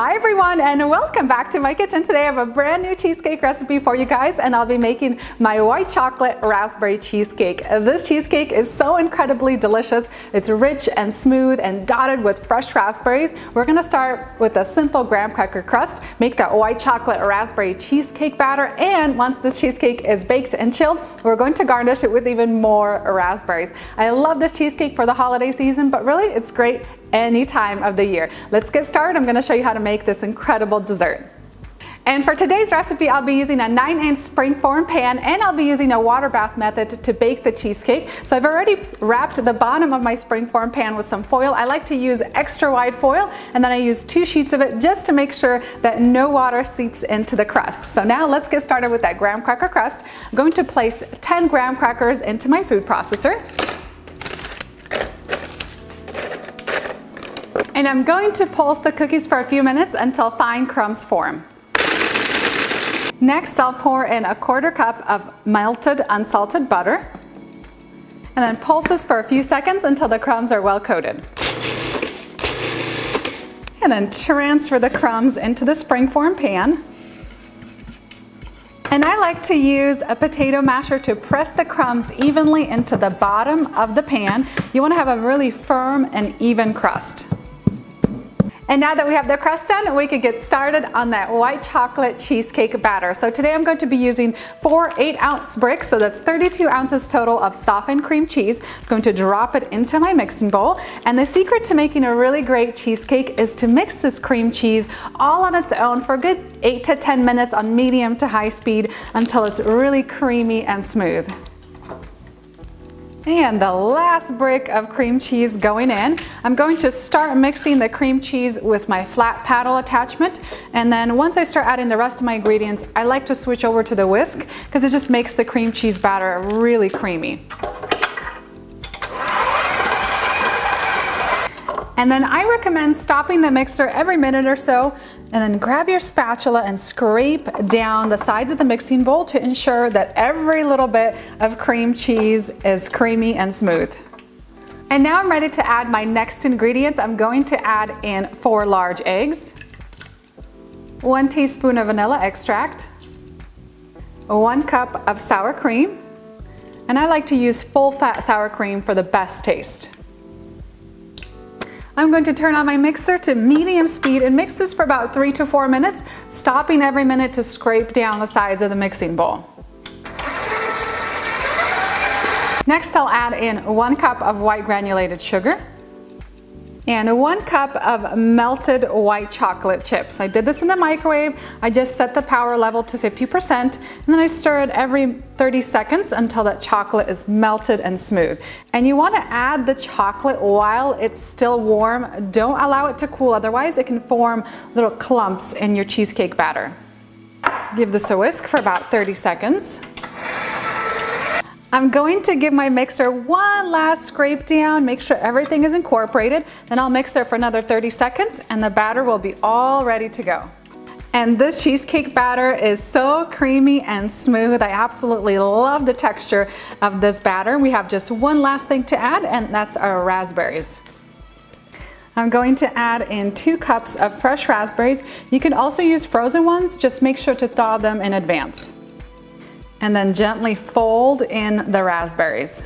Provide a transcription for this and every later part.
Hi everyone and welcome back to my kitchen. Today I have a brand new cheesecake recipe for you guys and I'll be making my white chocolate raspberry cheesecake. This cheesecake is so incredibly delicious. It's rich and smooth and dotted with fresh raspberries. We're gonna start with a simple graham cracker crust, make that white chocolate raspberry cheesecake batter and once this cheesecake is baked and chilled, we're going to garnish it with even more raspberries. I love this cheesecake for the holiday season but really it's great any time of the year. Let's get started. I'm gonna show you how to make this incredible dessert. And for today's recipe, I'll be using a 9-inch springform pan and I'll be using a water bath method to bake the cheesecake. So I've already wrapped the bottom of my springform pan with some foil. I like to use extra wide foil and then I use two sheets of it just to make sure that no water seeps into the crust. So now let's get started with that graham cracker crust. I'm going to place 10 graham crackers into my food processor. And I'm going to pulse the cookies for a few minutes until fine crumbs form. Next, I'll pour in a quarter cup of melted unsalted butter. And then pulse this for a few seconds until the crumbs are well coated. And then transfer the crumbs into the springform pan. And I like to use a potato masher to press the crumbs evenly into the bottom of the pan. You want to have a really firm and even crust. And now that we have the crust done, we can get started on that white chocolate cheesecake batter. So today I'm going to be using four 8 ounce bricks, so that's 32 ounces total of softened cream cheese. I'm going to drop it into my mixing bowl. And the secret to making a really great cheesecake is to mix this cream cheese all on its own for a good 8 to 10 minutes on medium to high speed until it's really creamy and smooth. And the last brick of cream cheese going in. I'm going to start mixing the cream cheese with my flat paddle attachment. And then once I start adding the rest of my ingredients, I like to switch over to the whisk because it just makes the cream cheese batter really creamy. And then I recommend stopping the mixer every minute or so and then grab your spatula and scrape down the sides of the mixing bowl to ensure that every little bit of cream cheese is creamy and smooth. And now I'm ready to add my next ingredients. I'm going to add in four large eggs, one teaspoon of vanilla extract, one cup of sour cream, and I like to use full fat sour cream for the best taste. I'm going to turn on my mixer to medium speed and mix this for about three to four minutes, stopping every minute to scrape down the sides of the mixing bowl. Next, I'll add in one cup of white granulated sugar, and one cup of melted white chocolate chips. I did this in the microwave. I just set the power level to 50% and then I stir it every 30 seconds until that chocolate is melted and smooth. And you want to add the chocolate while it's still warm. Don't allow it to cool, otherwise it can form little clumps in your cheesecake batter. Give this a whisk for about 30 seconds. I'm going to give my mixer one last scrape down, make sure everything is incorporated. Then I'll mix it for another 30 seconds and the batter will be all ready to go. And this cheesecake batter is so creamy and smooth. I absolutely love the texture of this batter. We have just one last thing to add and that's our raspberries. I'm going to add in two cups of fresh raspberries. You can also use frozen ones, just make sure to thaw them in advance and then gently fold in the raspberries.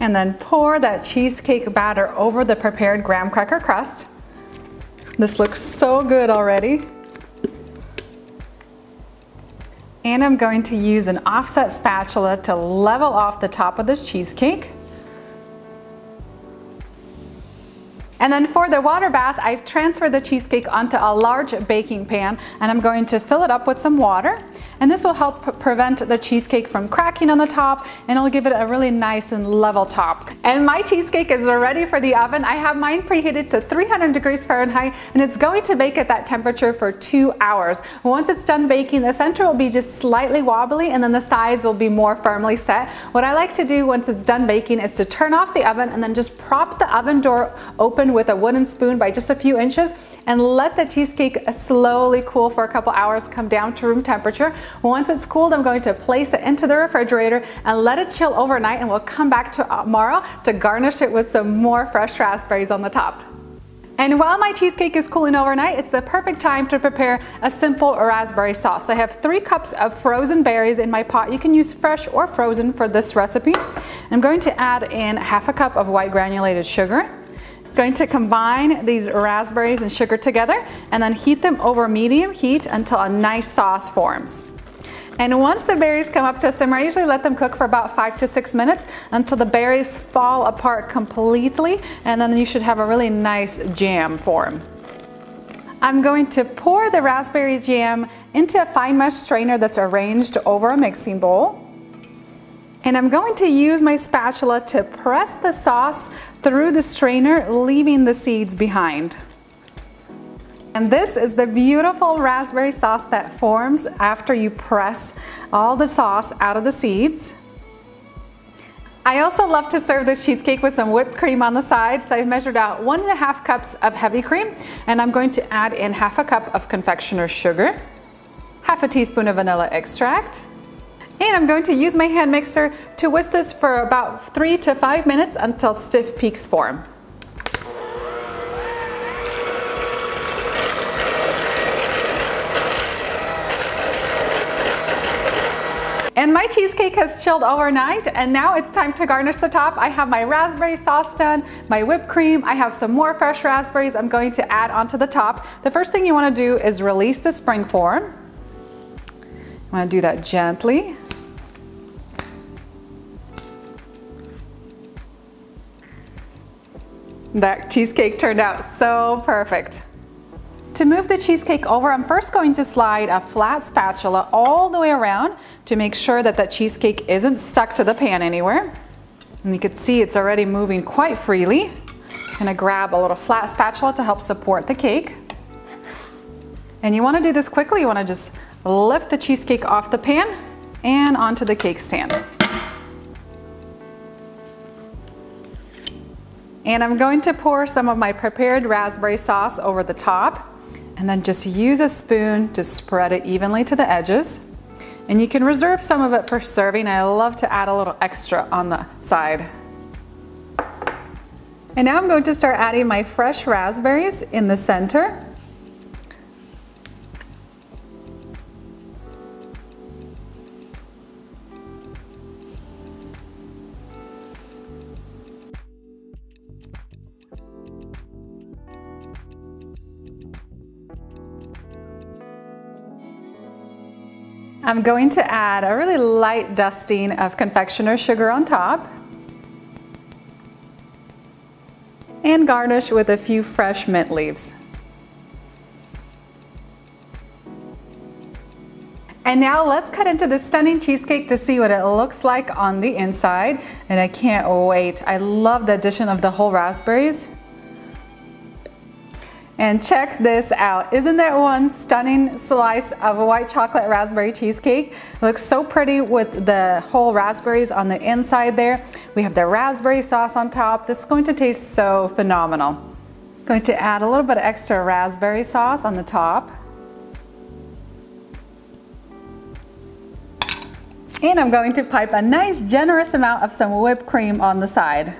And then pour that cheesecake batter over the prepared graham cracker crust. This looks so good already. And I'm going to use an offset spatula to level off the top of this cheesecake. And then for the water bath, I've transferred the cheesecake onto a large baking pan and I'm going to fill it up with some water. And this will help prevent the cheesecake from cracking on the top and it'll give it a really nice and level top. And my cheesecake is ready for the oven. I have mine preheated to 300 degrees Fahrenheit and it's going to bake at that temperature for two hours. Once it's done baking, the center will be just slightly wobbly and then the sides will be more firmly set. What I like to do once it's done baking is to turn off the oven and then just prop the oven door open with a wooden spoon by just a few inches and let the cheesecake slowly cool for a couple hours, come down to room temperature. Once it's cooled, I'm going to place it into the refrigerator and let it chill overnight and we'll come back tomorrow to garnish it with some more fresh raspberries on the top. And while my cheesecake is cooling overnight, it's the perfect time to prepare a simple raspberry sauce. I have three cups of frozen berries in my pot. You can use fresh or frozen for this recipe. I'm going to add in half a cup of white granulated sugar. Going to combine these raspberries and sugar together and then heat them over medium heat until a nice sauce forms. And once the berries come up to simmer, I usually let them cook for about five to six minutes until the berries fall apart completely and then you should have a really nice jam form. I'm going to pour the raspberry jam into a fine mesh strainer that's arranged over a mixing bowl. And I'm going to use my spatula to press the sauce through the strainer, leaving the seeds behind. And this is the beautiful raspberry sauce that forms after you press all the sauce out of the seeds. I also love to serve this cheesecake with some whipped cream on the side. So I've measured out one and a half cups of heavy cream and I'm going to add in half a cup of confectioner's sugar, half a teaspoon of vanilla extract, and I'm going to use my hand mixer to whisk this for about three to five minutes until stiff peaks form. And my cheesecake has chilled overnight and now it's time to garnish the top. I have my raspberry sauce done, my whipped cream, I have some more fresh raspberries I'm going to add onto the top. The first thing you wanna do is release the spring form. You wanna do that gently. That cheesecake turned out so perfect. To move the cheesecake over, I'm first going to slide a flat spatula all the way around to make sure that that cheesecake isn't stuck to the pan anywhere. And you can see it's already moving quite freely. I'm gonna grab a little flat spatula to help support the cake. And you wanna do this quickly. You wanna just lift the cheesecake off the pan and onto the cake stand. And I'm going to pour some of my prepared raspberry sauce over the top and then just use a spoon to spread it evenly to the edges. And you can reserve some of it for serving. I love to add a little extra on the side. And now I'm going to start adding my fresh raspberries in the center. I'm going to add a really light dusting of confectioner sugar on top and garnish with a few fresh mint leaves. And now let's cut into this stunning cheesecake to see what it looks like on the inside. And I can't wait. I love the addition of the whole raspberries. And check this out. Isn't that one stunning slice of a white chocolate raspberry cheesecake? Looks so pretty with the whole raspberries on the inside there. We have the raspberry sauce on top. This is going to taste so phenomenal. Going to add a little bit of extra raspberry sauce on the top. And I'm going to pipe a nice generous amount of some whipped cream on the side.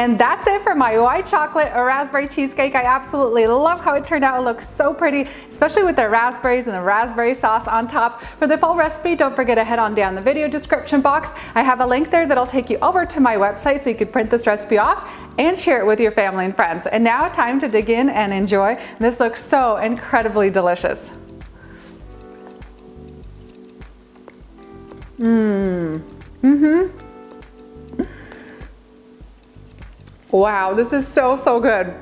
And that's it for my white chocolate raspberry cheesecake. I absolutely love how it turned out. It looks so pretty, especially with the raspberries and the raspberry sauce on top. For the full recipe, don't forget to head on down the video description box. I have a link there that'll take you over to my website so you could print this recipe off and share it with your family and friends. And now time to dig in and enjoy. This looks so incredibly delicious. Mmm. Mm-hmm. Wow, this is so, so good.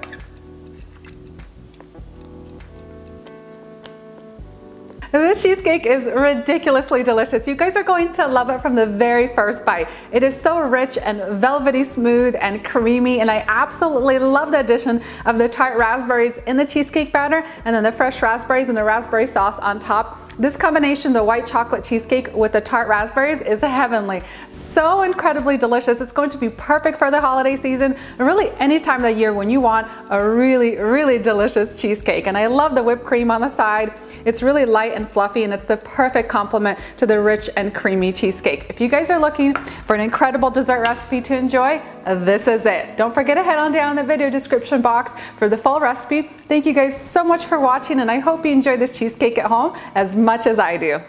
This cheesecake is ridiculously delicious. You guys are going to love it from the very first bite. It is so rich and velvety smooth and creamy and I absolutely love the addition of the tart raspberries in the cheesecake batter and then the fresh raspberries and the raspberry sauce on top. This combination, the white chocolate cheesecake with the tart raspberries is heavenly. So incredibly delicious. It's going to be perfect for the holiday season, and really any time of the year when you want a really, really delicious cheesecake. And I love the whipped cream on the side. It's really light and fluffy and it's the perfect complement to the rich and creamy cheesecake. If you guys are looking for an incredible dessert recipe to enjoy, Uh, this is it. Don't forget to head on down the video description box for the full recipe. Thank you guys so much for watching and I hope you enjoy this cheesecake at home as much as I do.